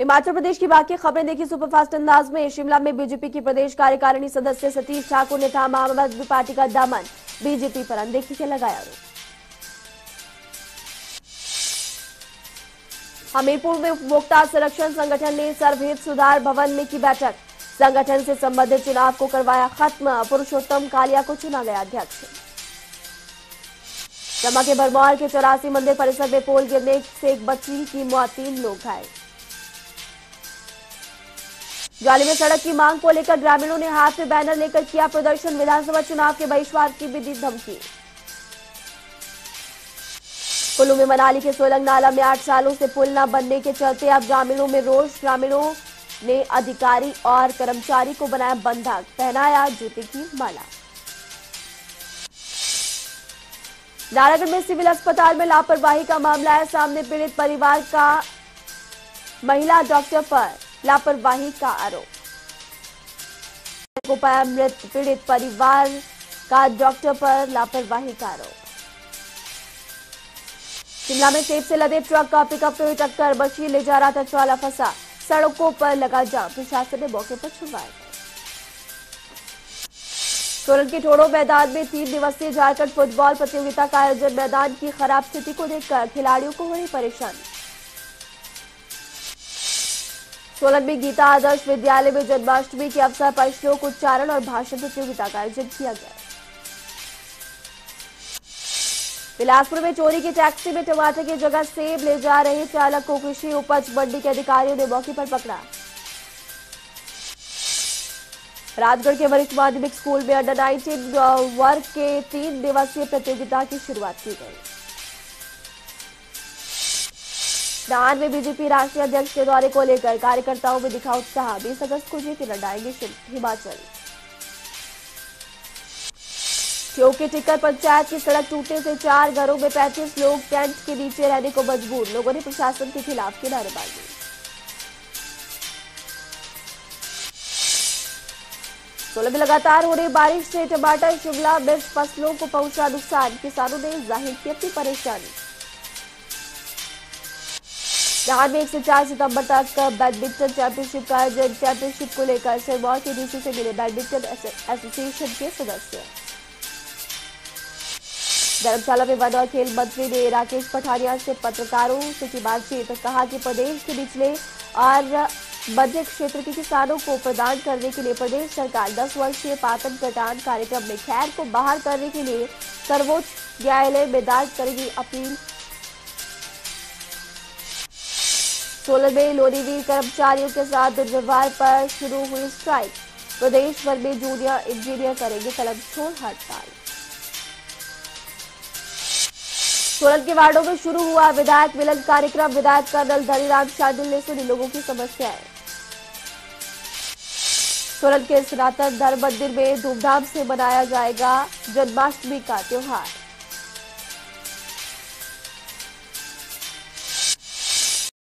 हिमाचल प्रदेश की बाकी खबरें देखी सुपरफास्ट अंदाज में। शिमला में बीजेपी की प्रदेश कार्यकारिणी सदस्य सतीश ठाकुर ने थामा। आम आदमी पार्टी का दामन, बीजेपी पर अनदेखी के लगाया आरोप। हमीरपुर में उपभोक्ता संरक्षण संगठन ने सर्वहित सुधार भवन में की बैठक। संगठन से संबंधित चुनाव को करवाया खत्म। पुरुषोत्तम कालिया को चुना गया अध्यक्ष। चमा के भरमौर के चौरासी मंदिर परिसर में पोल गिरने से एक बच्ची की मौत, तीन लोग घायल। जाली में सड़क की मांग को लेकर ग्रामीणों ने हाथ में बैनर लेकर किया प्रदर्शन। विधानसभा चुनाव के बहिष्कार की भी दी धमकी। कुल्लू में मनाली के सोलंग नाला में आठ सालों से पुल न बनने के चलते अब ग्रामीणों में रोष। ग्रामीणों ने अधिकारी और कर्मचारी को बनाया बंधक। पहनाया जूते की माला। नारायणगढ़ में सिविल अस्पताल में लापरवाही का मामला है। सामने पीड़ित परिवार का महिला डॉक्टर पर लापरवाही का आरोप। को पाया मृत पीड़ित परिवार का डॉक्टर पर लापरवाही का आरोप। शिमला में सेब से लदे ट्रक का पिकअप में टक्कर बची ले जा रहा था ट्राला फंसा। सड़कों पर लगा जाम, प्रशासन ने मौके पर छुड़वाया सोलन के ठोड़ो मैदान में तीन दिवसीय झारखंड फुटबॉल प्रतियोगिता का आयोजन। मैदान की खराब स्थिति को देखकर खिलाड़ियों को हो रही परेशानी। सोलन में गीता आदर्श विद्यालय में जन्माष्टमी के अवसर पर श्लोक उच्चारण और भाषण प्रतियोगिता का आयोजन किया गया। बिलासपुर में चोरी की टैक्सी में टमाटर की जगह सेब ले जा रहे चालक को कृषि उपज मंडी के अधिकारियों ने मौके पर पकड़ा। राजगढ़ के वरिष्ठ माध्यमिक स्कूल में अंडर 19 वर्ग के तीन दिवसीय प्रतियोगिता की शुरुआत की गई। नाहन में बीजेपी राष्ट्रीय अध्यक्ष के दौरे को लेकर कार्यकर्ताओं में दिखा उत्साह। बीस अगस्त को जेपी नड्डा आएँगे हिमाचल। के टिक्कर पंचायत की सड़क टूटने से चार घरों में पैंतीस लोग टेंट के नीचे रहने को मजबूर, लोगों ने प्रशासन के खिलाफ की नारेबाजी। सोलह में लगातार हो रही बारिश से टमाटर, शिमला मिर्च फ़सलों को पहुँचा नुकसान। किसानों ने ज़ाहिर की अपनी परेशानी। जहाँ में एक से चार सितंबर तक बैडमिंटन चैंपियनशिप का आयोजन, चैंपियनशिप को लेकर सिरमौर के डीसी से मिले बैडमिंटन एसोसिएशन के सदस्य। धर्मशाला में वन और खेल मंत्री ने राकेश पठानिया से पत्रकारों से की बातचीत। कहा कि प्रदेश के निचले और मध्य क्षेत्र के किसानों को प्रदान करने के लिए प्रदेश सरकार 10 वर्षीय पातन कटान कार्यक्रम में खैर को बाहर करने के लिए सर्वोच्च न्यायालय में दायर करेगी अपील। सोलन में लोनीवीर कर्मचारियों के साथ दुर्व्यवहार पर शुरू हुई स्ट्राइक प्रदेश भर में जूनियर इंजीनियर करेंगे कलम छोड़ हड़ताल। सोलन के वार्डो में शुरू हुआ विधायक मिलन कार्यक्रम। विधायक कर्नल धनीराम शार्दुल ने सुनी लोगों की समस्याएँ। सोलन के सनातन धर्म मंदिर में धूमधाम से मनाया जाएगा जन्माष्टमी का त्योहार।